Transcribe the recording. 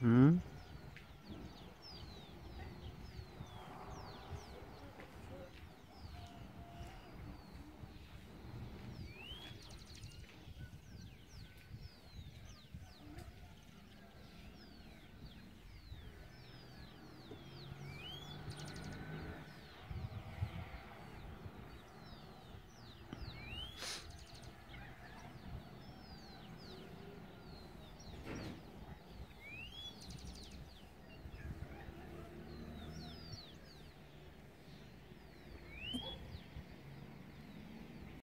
嗯。